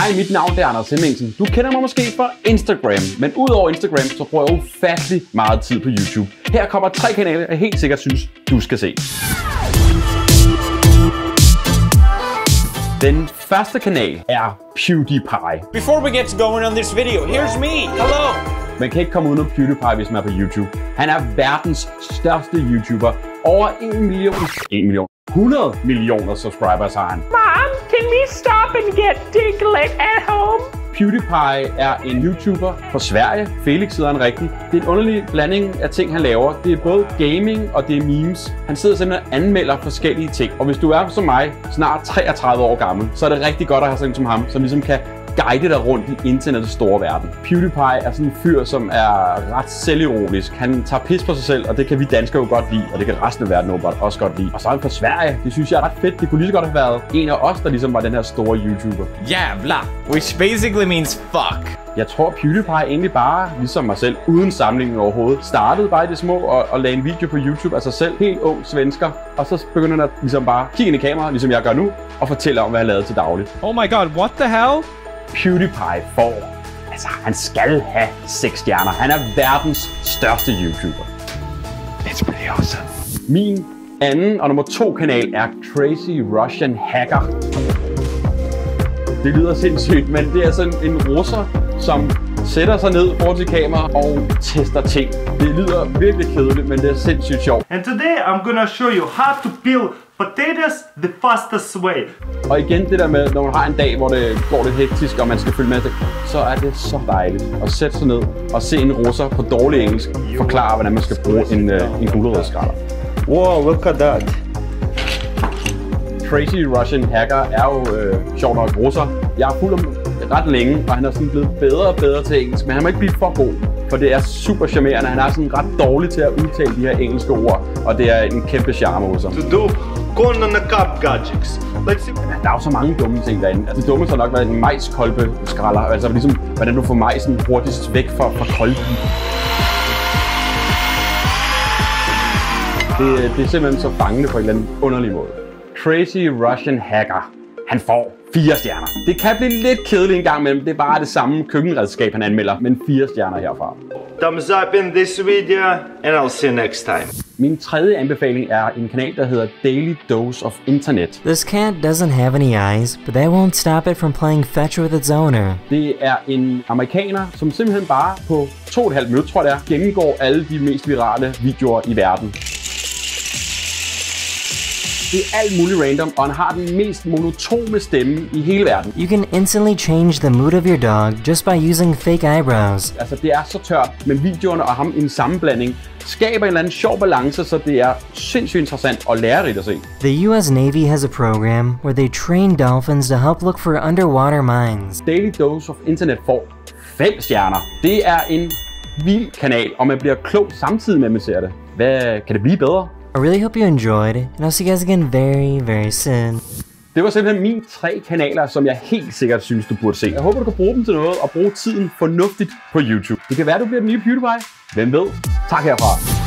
Hej, mit navn er Anders Hemmingsen. Du kender mig måske fra Instagram, men udover Instagram, så bruger jeg ufattelig meget tid på YouTube. Her kommer tre kanaler, jeg helt sikkert synes, du skal se. Den første kanal er PewDiePie. Before we get going on this video, here's me. Hello. Man kan ikke komme uden om PewDiePie, hvis man er på YouTube. Han er verdens største YouTuber. Over 1 million, 1 million, 100 millioner subscribers har han. Mom, can we stop and get Diglett at home? PewDiePie er en YouTuber fra Sverige. Felix hedder han rigtigt. Det er en underlig blanding af ting, han laver. Det er både gaming og det er memes. Han sidder simpelthen og anmelder forskellige ting. Og hvis du er som mig, snart 33 år gammel, så er det rigtig godt at have sådan som ham, som ligesom kan guide dig rundt i internettets store verden. PewDiePie er sådan en fyr, som er ret selvironisk. Han tager pis på sig selv, og det kan vi danskere jo godt lide, og det kan resten af verden åbenbart også godt lide. Og så er han fra Sverige. Det synes jeg er ret fedt. Det kunne lige så godt have været en af os, der ligesom var den her store YouTuber. Jävla. Which basically means fuck. Jeg tror, PewDiePie egentlig bare, ligesom mig selv, uden sammenligning overhovedet, startede bare i det små og, og lagde en video på YouTube af sig selv, helt ung svensker, og så begynder han at ligesom bare kigge ind i kameraet, ligesom jeg gør nu, og fortælle om, hvad han lavede til dagligt. Oh my god, what the hell? PewDiePie får, altså han skal have 6 stjerner. Han er verdens største YouTuber. It's pretty awesome. Min anden og nummer to kanal er Crazy Russian Hacker. Det lyder sindssygt, men det er sådan en russer, som sætter sig ned foran sit kamera og tester ting. Det lyder virkelig kedeligt, men det er sindssygt sjovt. And today I'm gonna show you how to peel potatoes the fastest way. Og igen det der med, når man har en dag, hvor det går lidt hektisk, og man skal følge med det, så er det så dejligt at sætte sig ned og se en russer på dårlig engelsk forklare, hvordan man skal bruge en, uh, en gulerødskræller. Wow, look at that. Crazy Russian Hacker er jo øh, sjovt nok russer. Jeg har fulgt ham ret længe, og han er sådan blevet bedre og bedre til engelsk, men han må ikke blive for god, for det er super charmerende. Han er sådan ret dårlig til at udtale de her engelske ord, og det er en kæmpe charme hos ham. To do corn on the cup gadgets. Let's see. Der er jo så mange dumme ting derinde. Altså, det dummeste har nok været en majskolbe skralder. Altså ligesom, hvordan du får majsen hurtigst væk fra, fra kolben. Det, det er simpelthen så fangende på en eller anden underlig måde. Crazy Russian Hacker. Han får fire stjerner. Det kan blive lidt kedeligt en gang imellem. Det er bare det samme køkkenredskab, han anmelder, men fire stjerner herfra. Thumbs up in this video and I'll see you next time. Min tredje anbefaling er en kanal, der hedder Daily Dose of Internet. This cat doesn't have any eyes, but that won't stop it from playing fetch with its owner. Det er en amerikaner, som simpelthen bare på to og et halvt minut, tror jeg det er, gennemgår alle de mest virale videoer i verden. Det er alt muligt random, og han har den mest monotone stemme i hele verden. You can instantly change the mood of your dog just by using fake eyebrows. Altså, det er så tørt, men videoerne og ham i en sammenblanding skaber en eller anden sjov balance, så det er sindssygt interessant og lærerigt at se. The US Navy has a program where they train dolphins to help look for underwater mines. Daily Dose of Internet får 5 stjerner. Det er en vild kanal, og man bliver klog samtidig med, at man ser det. Hvad kan det blive bedre? I really hope you enjoyed, and I'll see you guys again very, very soon. Det var simpelthen mine tre kanaler, som jeg helt sikkert synes, du burde se. Jeg håber, du kan bruge dem til noget og bruge tiden fornuftigt på YouTube. Det kan være, du bliver den nye PewDiePie. Hvem ved? Tak herfra.